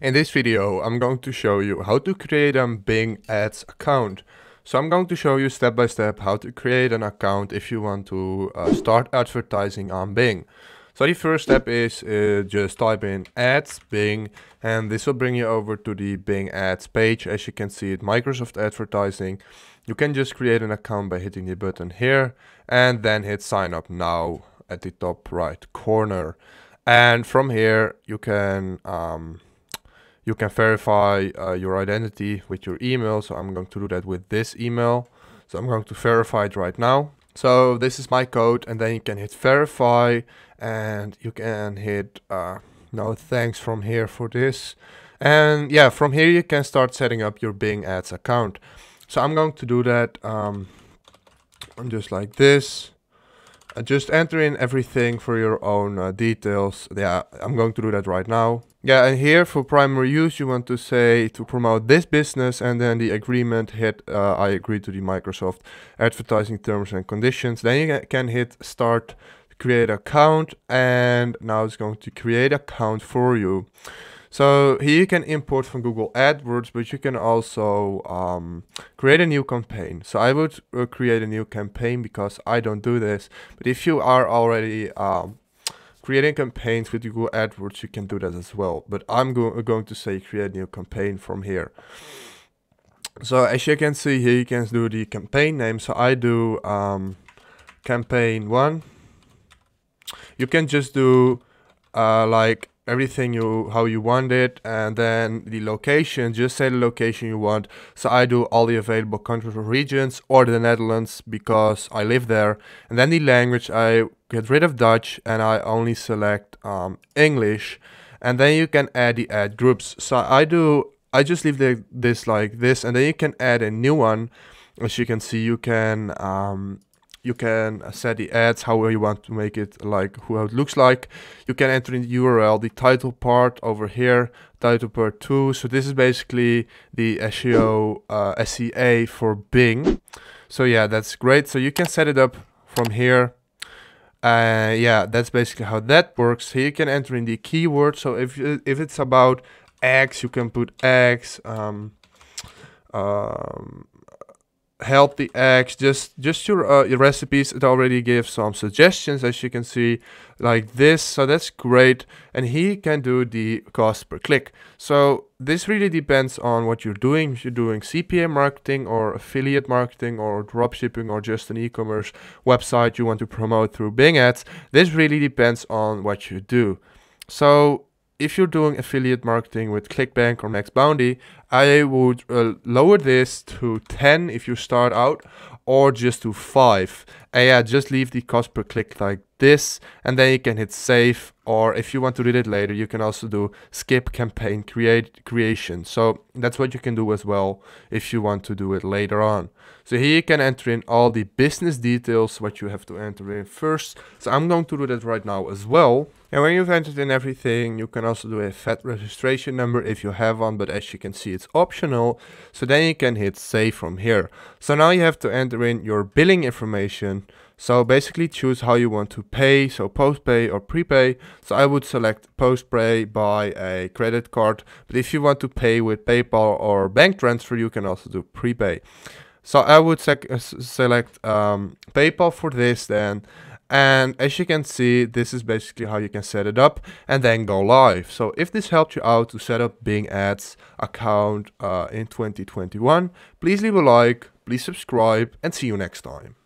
In this video, I'm going to show you how to create a Bing Ads account. So I'm going to show you step by step how to create an account if you want to uh, start advertising on Bing. So the first step is uh, just type in ads Bing and this will bring you over to the Bing ads page. As you can see it Microsoft advertising. You can just create an account by hitting the button here and then hit sign up now at the top right corner. And from here you can um, you can verify uh, your identity with your email. So I'm going to do that with this email. So I'm going to verify it right now. So this is my code and then you can hit verify and you can hit uh, no thanks from here for this. And yeah, from here you can start setting up your Bing Ads account. So I'm going to do that um, I'm just like this. Uh, just enter in everything for your own uh, details. Yeah, I'm going to do that right now. Yeah, and here for primary use, you want to say to promote this business and then the agreement hit uh, I agree to the Microsoft advertising terms and conditions. Then you can hit start create account and now it's going to create account for you. So here you can import from Google AdWords, but you can also um, create a new campaign. So I would uh, create a new campaign because I don't do this. But if you are already um, creating campaigns with Google AdWords, you can do that as well. But I'm go going to say create new campaign from here. So as you can see here, you can do the campaign name. So I do um, campaign one. You can just do uh, like everything you how you want it and then the location just say the location you want. So i do all the available countries or regions or the netherlands because i live there. And then the language i get rid of dutch and i only select um, english. And then you can add the ad groups. So i do i just leave the, this like this and then you can add a new one. As you can see you can um, you can set the ads how you want to make it like how it looks like. You can enter in the url the title part over here title part 2 so this is basically the seo uh, sea for bing. So yeah that's great. So you can set it up from here. Uh, yeah that's basically how that works. Here you can enter in the keyword. So if if it's about eggs you can put eggs um, um, help the eggs just just your, uh, your recipes. It already gives some suggestions as you can see like this. So that's great. And he can do the cost per click. So this really depends on what you're doing. If you're doing cpa marketing or affiliate marketing or dropshipping or just an e-commerce website you want to promote through bing ads this really depends on what you do. So if you're doing affiliate marketing with ClickBank or MaxBounty, I would uh, lower this to 10 if you start out or just to 5. And yeah, just leave the cost per click like this and then you can hit save or if you want to read it later you can also do skip campaign create creation. So that's what you can do as well if you want to do it later on. So here you can enter in all the business details what you have to enter in first. So i'm going to do that right now as well. And when you've entered in everything you can also do a VAT registration number if you have one but as you can see it's optional. So then you can hit save from here. So now you have to enter in your billing information so basically choose how you want to pay, so postpay or prepay. So I would select postpay by a credit card, but if you want to pay with PayPal or bank transfer, you can also do prepay. So I would uh, select um, PayPal for this then. And as you can see, this is basically how you can set it up and then go live. So if this helped you out to set up Bing Ads account uh, in 2021, please leave a like, please subscribe and see you next time.